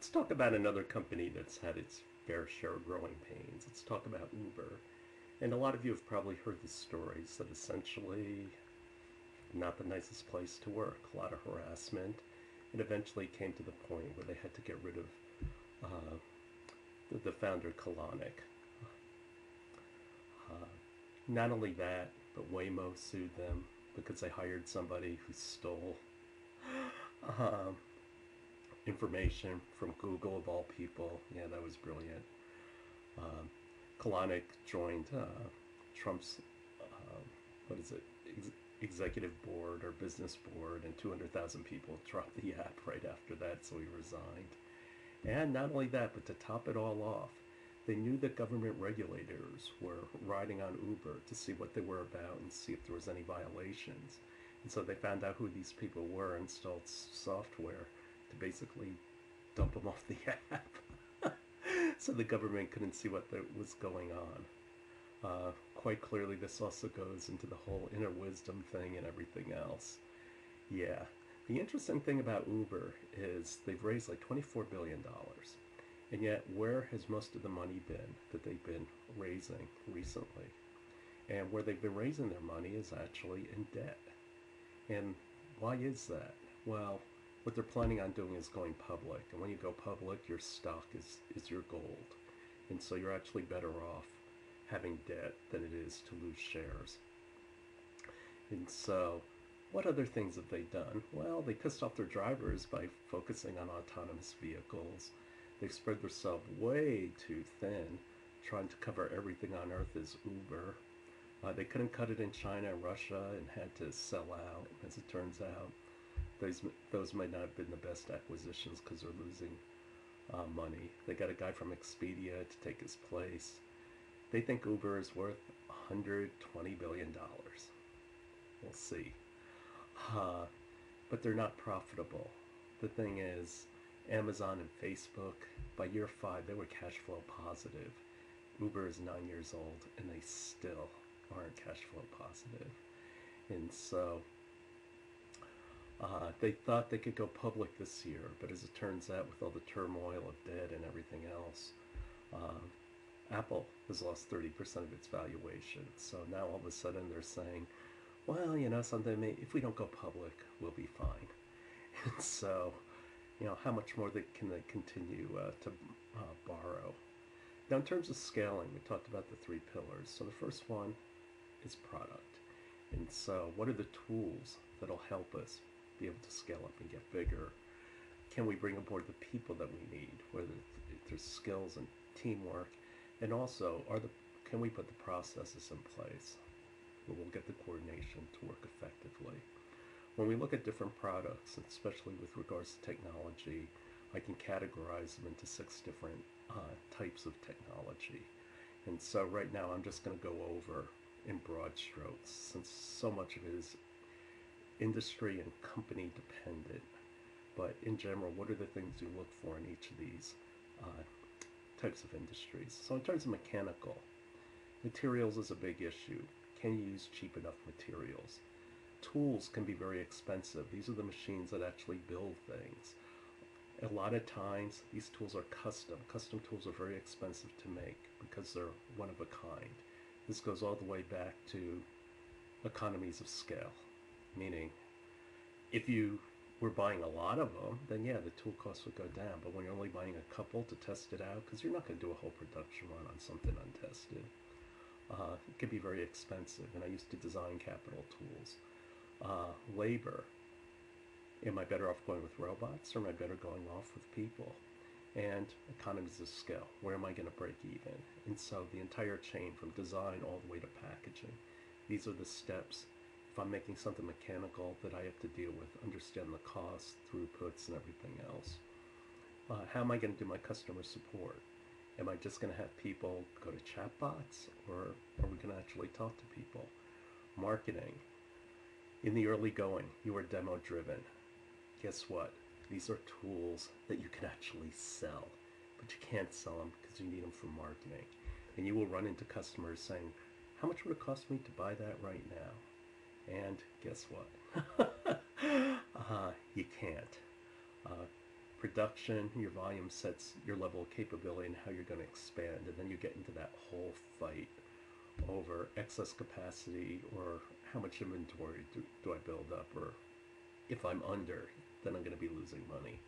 Let's talk about another company that's had its fair share of growing pains. Let's talk about Uber. And a lot of you have probably heard the stories that essentially not the nicest place to work, a lot of harassment. It eventually came to the point where they had to get rid of uh, the, the, founder, Kalanick. Uh, not only that, but Waymo sued them because they hired somebody who stole uh, information from Google of all people. Yeah, that was brilliant. Um, Kalanick joined uh, Trump's, uh, what is it, Ex- executive board or business board, and 200,000 people dropped the app right after that, so he resigned. And not only that, but to top it all off, they knew that government regulators were riding on Uber to see what they were about and see if there was any violations. And so they found out who these people were, installed software to basically dump them off the app. so the government couldn't see what was going on. Uh, quite clearly, this also goes into the whole inner wisdom thing and everything else. Yeah. The interesting thing about Uber is they've raised like $24 billion. And yet, where has most of the money been that they've been raising recently? And where they've been raising their money is actually in debt. And why is that? Well, what they're planning on doing is going public. And when you go public, your stock is, is your gold. And so you're actually better off having debt than it is to lose shares. And so, what other things have they done? Well, they pissed off their drivers by focusing on autonomous vehicles. They've spread themselves way too thin, trying to cover everything on earth as Uber. Uh, they couldn't cut it in China and Russia and had to sell out, as it turns out those those might not have been the best acquisitions because they're losing uh, money. They got a guy from Expedia to take his place. They think Uber is worth 120 billion dollars. We'll see. Uh, but they're not profitable. The thing is, Amazon and Facebook, by year five, they were cash flow positive. Uber is nine years old and they still aren't cash flow positive. And so uh, they thought they could go public this year, but as it turns out, with all the turmoil of debt and everything else, uh, Apple has lost 30% of its valuation. So now all of a sudden they're saying, well, you know, something, if we don't go public, we'll be fine. And so, you know, how much more they, can they continue uh, to uh, borrow? Now, in terms of scaling, we talked about the three pillars. So the first one is product. And so, what are the tools that'll help us be able to scale up and get bigger? Can we bring aboard the people that we need, whether there's skills and teamwork, and also are the can we put the processes in place where we'll get the coordination to work effectively? When we look at different products, especially with regards to technology, I can categorize them into six different uh, types of technology. And so right now I'm just going to go over in broad strokes since so much of it is industry and company dependent. But in general, what are the things you look for in each of these uh, types of industries? So in terms of mechanical, materials is a big issue. Can you use cheap enough materials? Tools can be very expensive. These are the machines that actually build things. A lot of times, these tools are custom. Custom tools are very expensive to make because they're one of a kind. This goes all the way back to economies of scale meaning if you were buying a lot of them, then yeah, the tool costs would go down. But when you're only buying a couple to test it out, because you're not going to do a whole production run on something untested, uh, it can be very expensive. And I used to design capital tools. Uh, labor, am I better off going with robots or am I better going off with people? And economies of scale, where am I going to break even? And so the entire chain from design all the way to packaging. These are the steps if I'm making something mechanical that I have to deal with, understand the cost, throughputs, and everything else. Uh, how am I going to do my customer support? Am I just going to have people go to chatbots, or are we going to actually talk to people? Marketing. In the early going, you are demo driven. Guess what? These are tools that you can actually sell, but you can't sell them because you need them for marketing. And you will run into customers saying, How much would it cost me to buy that right now? And guess what? uh, you can't. Uh, production, your volume sets your level of capability and how you're going to expand. And then you get into that whole fight over excess capacity or how much inventory do, do I build up or if I'm under, then I'm going to be losing money.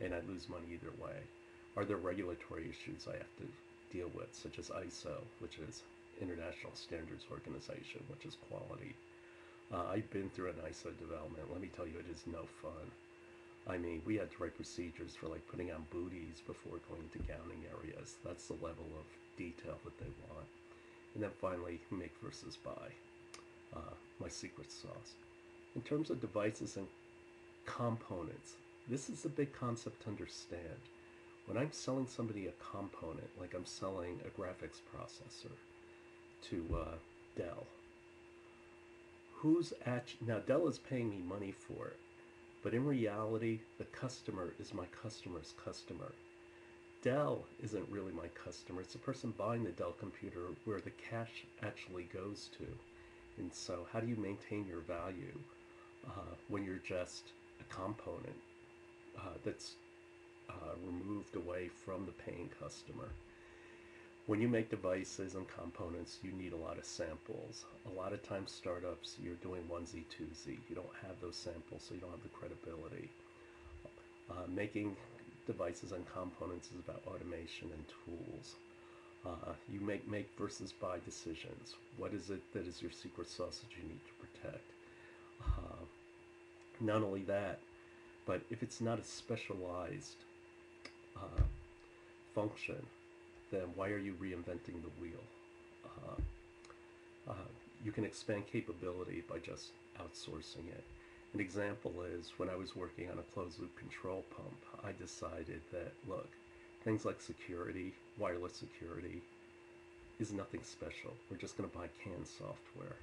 And I lose money either way. Are there regulatory issues I have to deal with, such as ISO, which is International Standards Organization, which is quality? Uh, I've been through an ISO development. Let me tell you, it is no fun. I mean, we had to write procedures for like putting on booties before going to gowning areas. That's the level of detail that they want. And then finally, make versus buy, uh, my secret sauce. In terms of devices and components, this is a big concept to understand. When I'm selling somebody a component, like I'm selling a graphics processor to uh, Dell, who's actually, now Dell is paying me money for it, but in reality, the customer is my customer's customer. Dell isn't really my customer. It's the person buying the Dell computer where the cash actually goes to. And so, how do you maintain your value uh, when you're just a component uh, that's uh, removed away from the paying customer? When you make devices and components, you need a lot of samples. A lot of times startups, you're doing 1Z, 2Z. You don't have those samples, so you don't have the credibility. Uh, making devices and components is about automation and tools. Uh, you make make versus buy decisions. What is it that is your secret sauce that you need to protect? Uh, not only that, but if it's not a specialized uh, function, then why are you reinventing the wheel? Uh, uh, you can expand capability by just outsourcing it. An example is when I was working on a closed loop control pump, I decided that, look, things like security, wireless security, is nothing special. We're just going to buy canned software.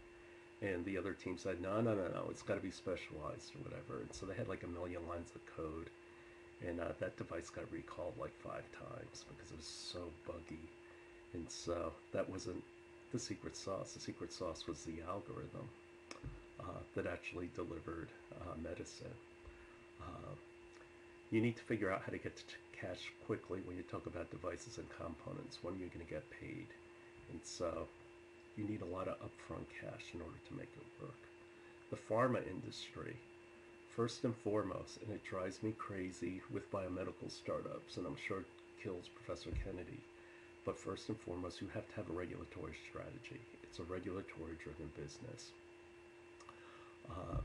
And the other team said, no, no, no, no, it's got to be specialized or whatever. And so they had like a million lines of code and uh, that device got recalled like five times because it was so buggy. And so that wasn't the secret sauce. The secret sauce was the algorithm uh, that actually delivered uh, medicine. Uh, you need to figure out how to get to cash quickly when you talk about devices and components. When are you're going to get paid? And so you need a lot of upfront cash in order to make it work. The pharma industry first and foremost, and it drives me crazy with biomedical startups, and I'm sure it kills Professor Kennedy. But first and foremost, you have to have a regulatory strategy. It's a regulatory driven business. Uh,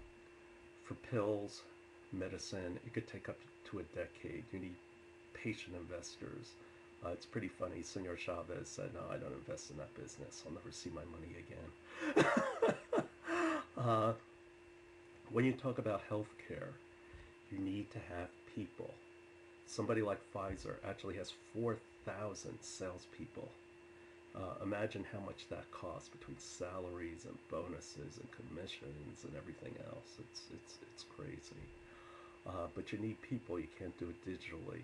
for pills, medicine, it could take up to a decade. You need patient investors. Uh, it's pretty funny. Senor Chavez said, No, I don't invest in that business. I'll never see my money again. uh, when you talk about healthcare, you need to have people. Somebody like Pfizer actually has 4,000 salespeople. Uh, imagine how much that costs between salaries and bonuses and commissions and everything else. It's it's it's crazy. Uh, but you need people. You can't do it digitally.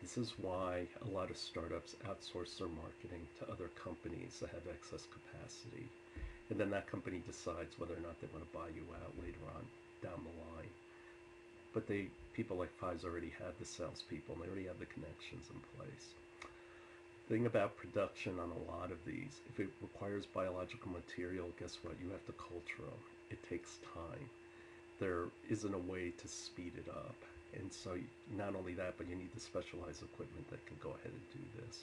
This is why a lot of startups outsource their marketing to other companies that have excess capacity and then that company decides whether or not they want to buy you out later on down the line. But they people like Pfizer already had the salespeople and they already have the connections in place. Thing about production on a lot of these, if it requires biological material, guess what? You have to culture them. It takes time. There isn't a way to speed it up. And so, not only that, but you need the specialized equipment that can go ahead and do this.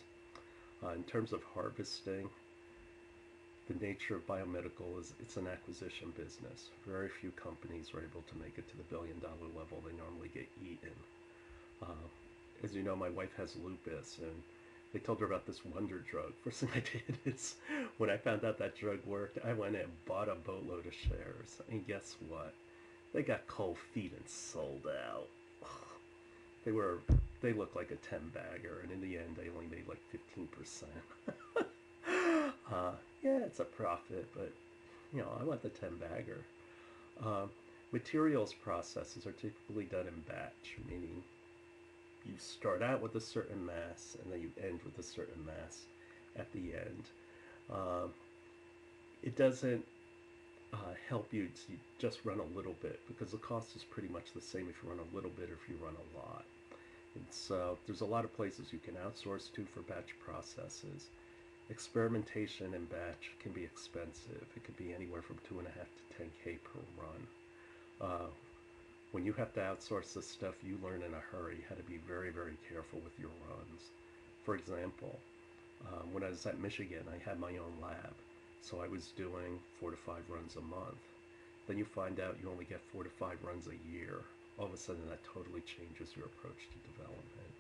Uh, in terms of harvesting, the nature of biomedical is it's an acquisition business. Very few companies are able to make it to the billion dollar level. They normally get eaten. Uh, as you know, my wife has lupus, and they told her about this wonder drug. First thing I did is when I found out that drug worked, I went and bought a boatload of shares. And guess what? They got cold feet and sold out. They were they looked like a 10 bagger, and in the end, they only made like 15%. uh, yeah, it's a profit, but you know, I want the 10 bagger. Um, materials processes are typically done in batch, meaning you start out with a certain mass and then you end with a certain mass at the end. Um, it doesn't uh, help you to just run a little bit because the cost is pretty much the same if you run a little bit or if you run a lot. And so there's a lot of places you can outsource to for batch processes. Experimentation in batch can be expensive. It could be anywhere from two and a half to 10K per run. Uh, when you have to outsource this stuff, you learn in a hurry how to be very, very careful with your runs. For example, um, when I was at Michigan, I had my own lab. So I was doing four to five runs a month. Then you find out you only get four to five runs a year. All of a sudden, that totally changes your approach to development.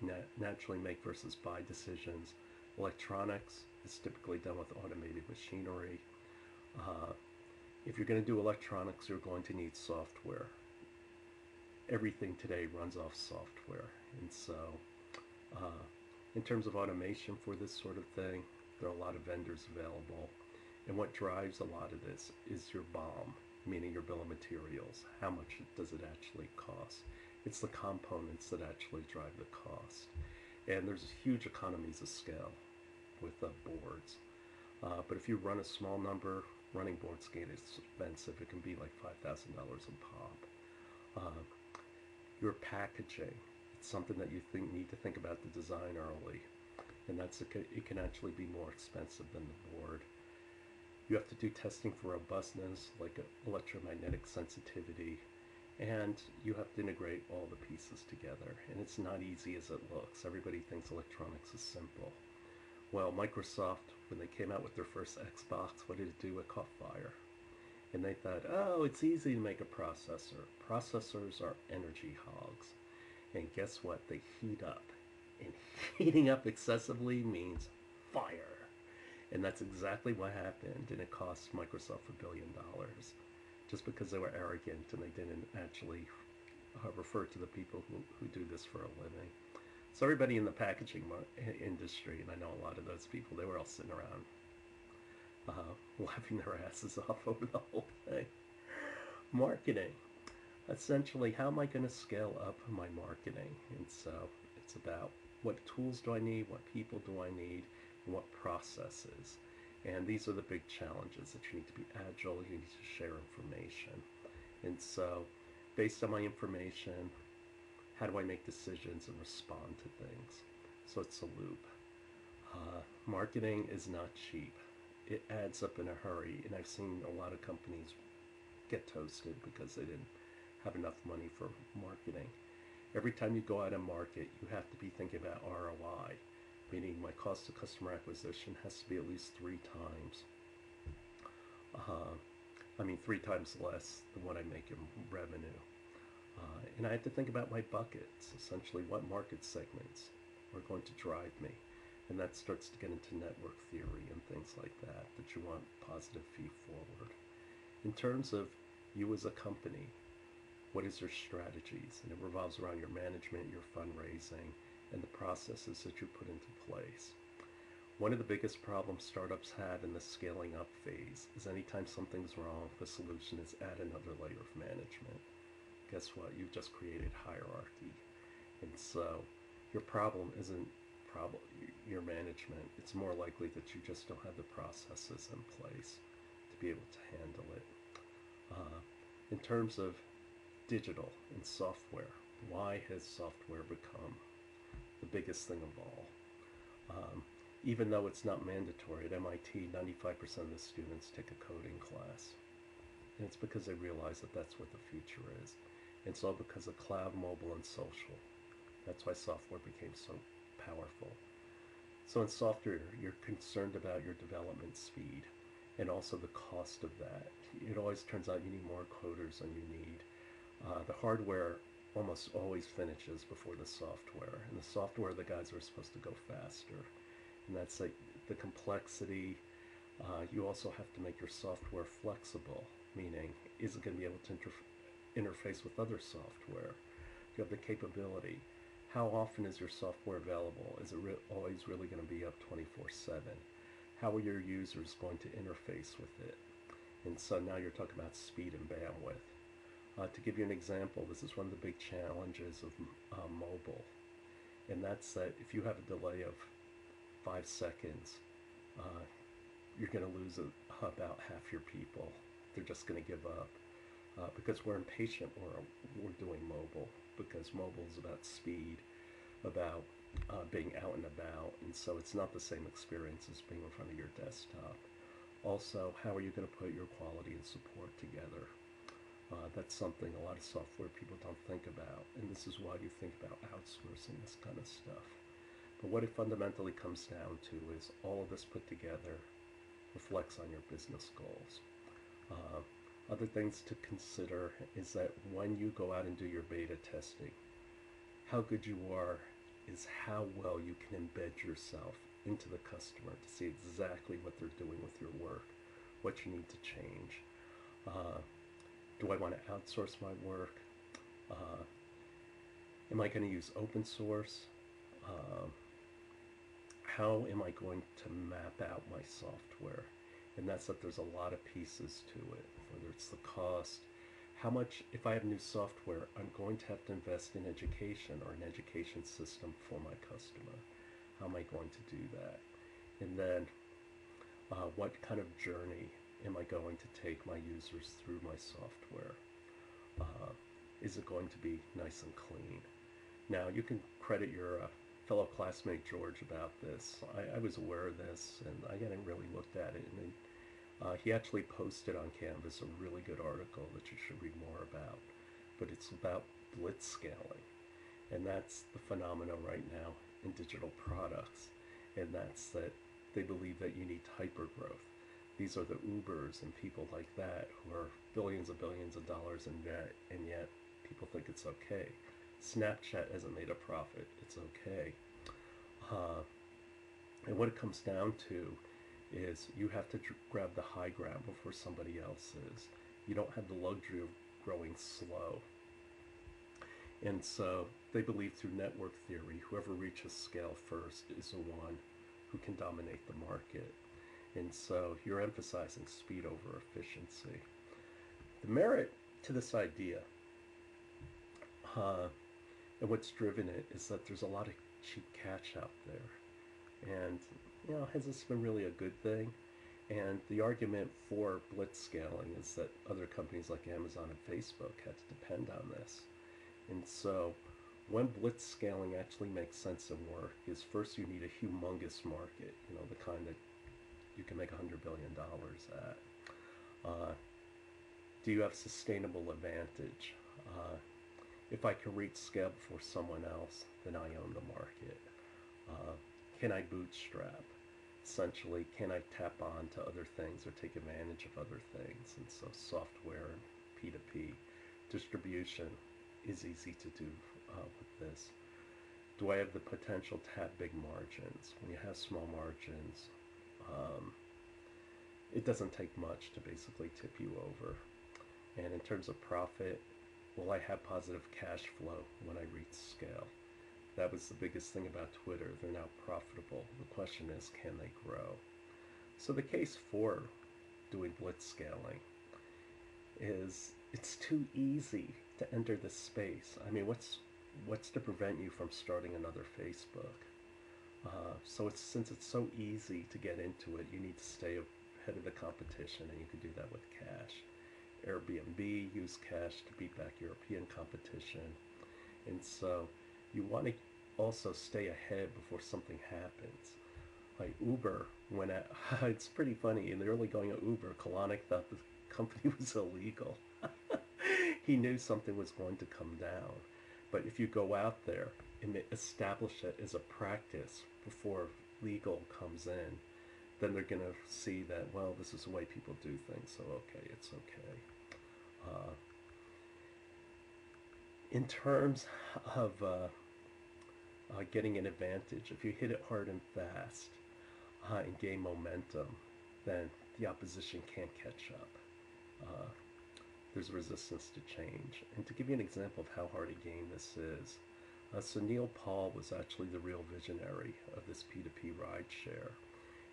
Nat- naturally, make versus buy decisions. Electronics is typically done with automated machinery. Uh, if you're going to do electronics, you're going to need software. Everything today runs off software. And so, uh, in terms of automation for this sort of thing, there are a lot of vendors available. And what drives a lot of this is your BOM, meaning your bill of materials. How much does it actually cost? It's the components that actually drive the cost. And there's huge economies of scale with the boards. Uh, but if you run a small number, running board boards get expensive. It can be like $5,000 a pop. Uh, your packaging, it's something that you think, need to think about the design early. And that's a, it can actually be more expensive than the board. You have to do testing for robustness, like electromagnetic sensitivity, and you have to integrate all the pieces together. And it's not easy as it looks. Everybody thinks electronics is simple. Well, Microsoft, when they came out with their first Xbox, what did it do? It caught fire. And they thought, oh, it's easy to make a processor. Processors are energy hogs. And guess what? They heat up. And heating up excessively means fire. And that's exactly what happened. And it cost Microsoft a billion dollars just because they were arrogant and they didn't actually uh, refer to the people who, who do this for a living. So everybody in the packaging industry, and I know a lot of those people, they were all sitting around uh, laughing their asses off over the whole thing. Marketing. Essentially, how am I going to scale up my marketing? And so it's about what tools do I need, what people do I need, and what processes. And these are the big challenges that you need to be agile, you need to share information. And so, based on my information, how do I make decisions and respond to things? So it's a loop. Uh, marketing is not cheap. It adds up in a hurry, and I've seen a lot of companies get toasted because they didn't have enough money for marketing. Every time you go out and market, you have to be thinking about ROI, meaning my cost of customer acquisition has to be at least three times. Uh, I mean, three times less than what I make in revenue. Uh, and I had to think about my buckets, essentially what market segments are going to drive me. And that starts to get into network theory and things like that, that you want positive feed forward. In terms of you as a company, what is your strategies? And it revolves around your management, your fundraising, and the processes that you put into place. One of the biggest problems startups had in the scaling up phase is anytime something's wrong, the solution is add another layer of management guess what? You've just created hierarchy. And so your problem isn't problem your management. It's more likely that you just don't have the processes in place to be able to handle it. Uh, in terms of digital and software, why has software become the biggest thing of all? Um, even though it's not mandatory at MIT, 95% of the students take a coding class. And it's because they realize that that's what the future is. It's all because of cloud, mobile, and social. That's why software became so powerful. So in software, you're concerned about your development speed and also the cost of that. It always turns out you need more coders than you need. Uh, the hardware almost always finishes before the software. And the software, the guys are supposed to go faster. And that's like the complexity. Uh, you also have to make your software flexible, meaning is it going to be able to interface with other software. You have the capability. How often is your software available? Is it re always really going to be up 24-7? How are your users going to interface with it? And so now you're talking about speed and bandwidth. Uh, to give you an example, this is one of the big challenges of uh, mobile. And that's that if you have a delay of five seconds, uh, you're going to lose a, about half your people. They're just going to give up uh, because we're impatient or we're doing mobile. because mobile is about speed, about uh, being out and about, and so it's not the same experience as being in front of your desktop. Also, how are you going to put your quality and support together? Uh, that's something a lot of software people don't think about, and this is why you think about outsourcing this kind of stuff. But what it fundamentally comes down to is all of this put together reflects on your business goals. Uh, other things to consider is that when you go out and do your beta testing, how good you are is how well you can embed yourself into the customer to see exactly what they're doing with your work, what you need to change. Uh, do I want to outsource my work? Uh, am I going to use open source? Uh, how am I going to map out my software? And that's that there's a lot of pieces to it, whether it's the cost, how much, if I have new software, I'm going to have to invest in education or an education system for my customer. How am I going to do that? And then uh, what kind of journey am I going to take my users through my software? Uh, is it going to be nice and clean? Now, you can credit your uh, fellow classmate George about this. I, I, was aware of this and I hadn't really looked at it. And uh, he actually posted on Canvas a really good article that you should read more about. But it's about blitz scaling. And that's the phenomenon right now in digital products. And that's that they believe that you need hyper growth. These are the Ubers and people like that who are billions and billions of dollars in debt, and yet people think it's okay. Snapchat hasn't made a profit. It's okay. Uh, and what it comes down to is you have to tr- grab the high ground before somebody else is. You don't have the luxury of growing slow. And so they believe through network theory, whoever reaches scale first is the one who can dominate the market. And so you're emphasizing speed over efficiency. The merit to this idea uh, and what's driven it is that there's a lot of cheap cash out there. And, know, has this been really a good thing? And the argument for blitz scaling is that other companies like Amazon and Facebook had to depend on this. And so when blitz scaling actually makes sense and work is first you need a humongous market, you know, the kind that you can make a $100 billion at. Uh, do you have sustainable advantage? Uh, if I can reach scale before someone else, then I own the market. Uh, can I bootstrap? Essentially, can I tap on to other things or take advantage of other things? And so software and P2P distribution is easy to do uh, with this. Do I have the potential to have big margins? When you have small margins, um, it doesn't take much to basically tip you over. And in terms of profit, will I have positive cash flow when I reach scale? That was the biggest thing about Twitter. They're now profitable. The question is, can they grow? So the case for doing blitz scaling is it's too easy to enter this space. I mean, what's what's to prevent you from starting another Facebook? Uh, so it's since it's so easy to get into it, you need to stay ahead of the competition, and you can do that with cash. Airbnb use cash to beat back European competition, and so you want to also stay ahead before something happens. Like Uber, when at, it's pretty funny in the early going of Uber, Kalanick thought the company was illegal. he knew something was going to come down. But if you go out there and establish it as a practice before legal comes in, then they're going to see that, well, this is the way people do things, so okay, it's okay. Uh, in terms of uh, uh, getting an advantage, if you hit it hard and fast uh, and gain momentum, then the opposition can't catch up. Uh, there's resistance to change. And to give you an example of how hard a game this is, uh, Sunil Paul was actually the real visionary of this P2P ride share.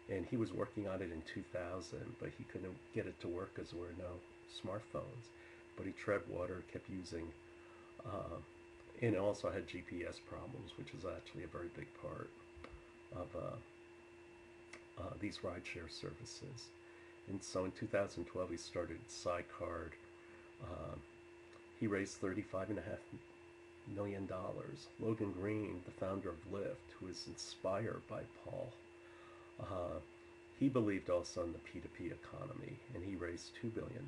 And he was working on it in 2000, but he couldn't get it to work because there were no smartphones. But he tread water, kept using, uh, and also had GPS problems, which is actually a very big part of uh, uh, these rideshare services. And so in 2012, he started Sidecar. Uh, he raised 35 and a half million. Logan Green, the founder of Lyft, who was inspired by Paul, uh, he believed also in the P2P economy and he raised $2 billion.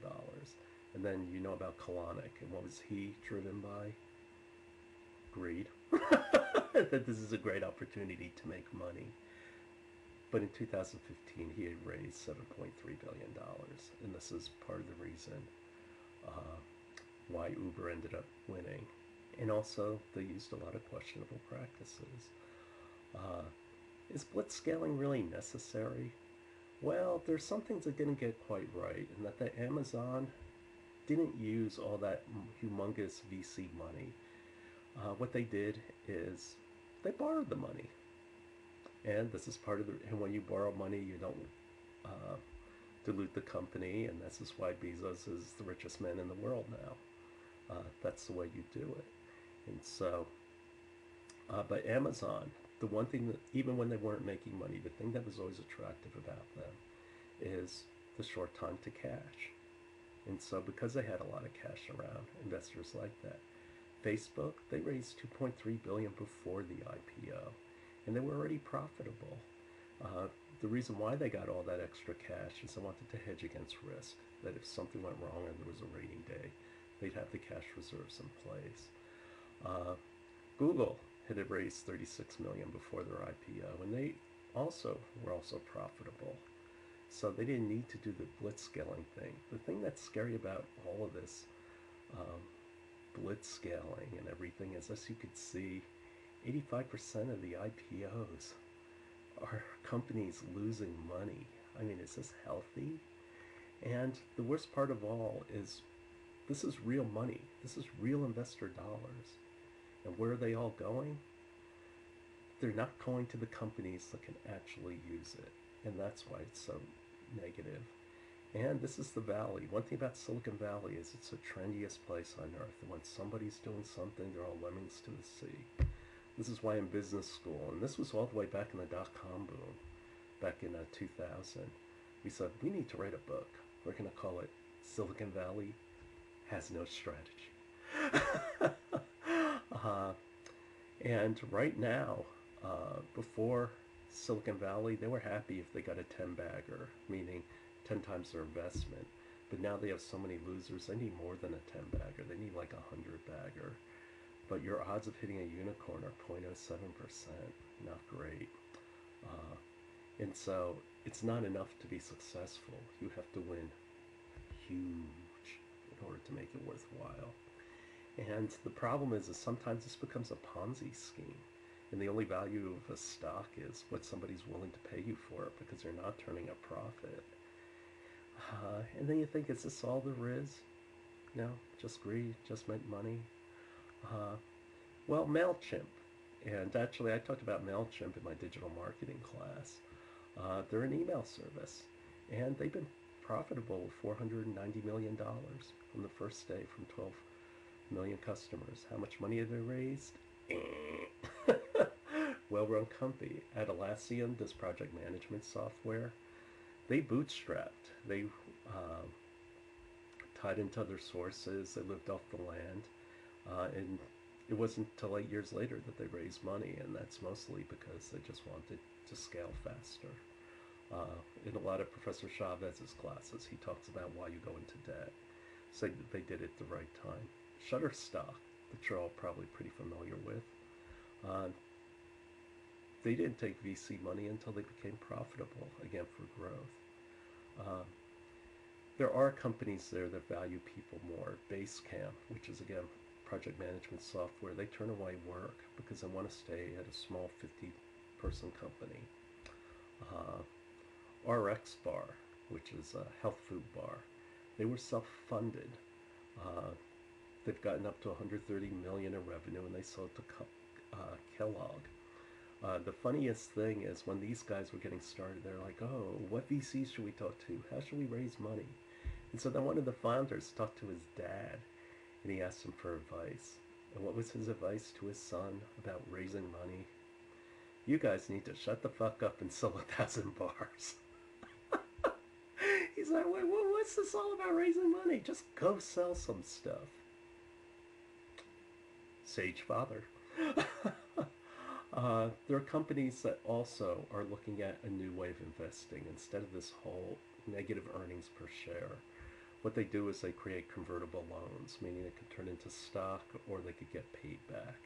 And then you know about Kalanick and what was he driven by? Greed. that this is a great opportunity to make money. But in 2015, he had raised $7.3 billion. And this is part of the reason uh, why Uber ended up winning. And also, they used a lot of questionable practices. Uh, is blitzscaling really necessary? Well, there's some things that didn't get quite right, and that the Amazon didn't use all that humongous VC money. Uh, what they did is they borrowed the money, and this is part of the. And when you borrow money, you don't uh, dilute the company, and this is why Bezos is the richest man in the world now. Uh, that's the way you do it, and so. Uh, but Amazon the one thing that even when they weren't making money, the thing that was always attractive about them is the short time to cash. And so because they had a lot of cash around, investors like that. Facebook, they raised 2.3 billion before the IPO, and they were already profitable. Uh, the reason why they got all that extra cash is they wanted to hedge against risk. That if something went wrong and there was a rating day, they'd have the cash reserves in place. Uh, Google, had raised 36 million before their IPO, and they also were also profitable. So they didn't need to do the blitz scaling thing. The thing that's scary about all of this um, blitz scaling and everything is, as you could see, 85% of the IPOs are companies losing money. I mean, is this healthy? And the worst part of all is this is real money. This is real investor dollars. And where are they all going? They're not going to the companies that can actually use it. And that's why it's so negative. And this is the valley. One thing about Silicon Valley is it's the trendiest place on earth. When somebody's doing something, they're all lemmings to the sea. This is why I'm in business school, and this was all the way back in the dot-com boom, back in uh, 2000, we said, we need to write a book. We're going to call it Silicon Valley Has No Strategy. uh, and right now, uh, before Silicon Valley, they were happy if they got a 10 bagger, meaning 10 times their investment. But now they have so many losers, they need more than a 10 bagger. They need like a 100 bagger. But your odds of hitting a unicorn are 0.07%. Not great. Uh, and so it's not enough to be successful. You have to win huge in order to make it worthwhile. And the problem is, is sometimes this becomes a Ponzi scheme. And the only value of a stock is what somebody's willing to pay you for it because they're not turning a profit. Uh, and then you think, is this all there is? No, just greed, just meant money. Uh, well, MailChimp. And actually, I talked about MailChimp in my digital marketing class. Uh, they're an email service. And they've been profitable with $490 million from the first day from 12 million customers. How much money have they raised? well-run company. Atlassian does project management software. They bootstrapped. They uh, tied into other sources. They lived off the land. Uh, and it wasn't until eight years later that they raised money, and that's mostly because they just wanted to scale faster. Uh, in a lot of Professor Chavez's classes, he talks about why you go into debt. So they did it the right time. Shutterstock, that you're all probably pretty familiar with, uh, they didn't take VC money until they became profitable, again, for growth. Uh, there are companies there that value people more. Basecamp, which is, again, project management software, they turn away work because they want to stay at a small 50 person company. Uh, RX Bar, which is a health food bar, they were self funded. Uh, they've gotten up to 130 million in revenue and they sold to uh, Kellogg. Uh, the funniest thing is when these guys were getting started, they're like, oh, what VCs should we talk to? How should we raise money? And so then one of the founders talked to his dad and he asked him for advice. And what was his advice to his son about raising money? You guys need to shut the fuck up and sell a thousand bars. He's like, wait, what's this all about raising money? Just go sell some stuff. Sage Father. uh, there are companies that also are looking at a new way of investing instead of this whole negative earnings per share. What they do is they create convertible loans, meaning it could turn into stock or they could get paid back.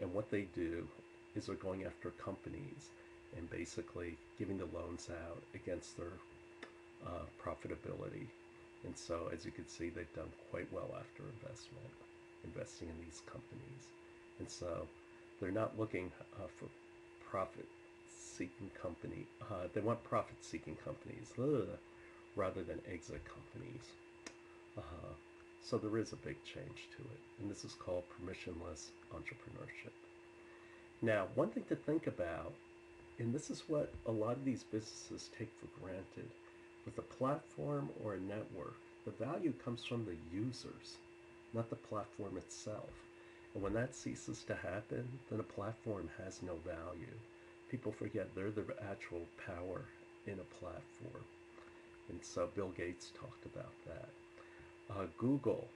And what they do is they're going after companies and basically giving the loans out against their uh, profitability. And so, as you can see, they've done quite well after investment, investing in these companies. And so, they're not looking uh, for profit-seeking company. Uh, they want profit-seeking companies ugh, rather than exit companies. Uh, so there is a big change to it, and this is called permissionless entrepreneurship. Now, one thing to think about, and this is what a lot of these businesses take for granted, with a platform or a network, the value comes from the users, not the platform itself. And when that ceases to happen, then a platform has no value. People forget they're the actual power in a platform. And so Bill Gates talked about that. Uh, Google.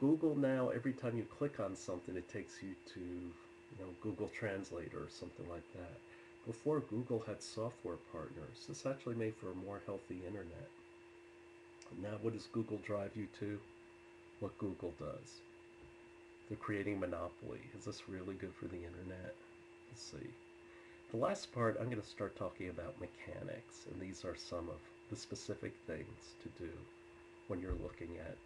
Google now, every time you click on something, it takes you to, you know, Google Translator or something like that. Before Google had software partners, this actually made for a more healthy internet. Now, what does Google drive you to? What Google does. They're creating monopoly. Is this really good for the internet? Let's see. The last part, I'm going to start talking about mechanics, and these are some of the specific things to do when you're looking at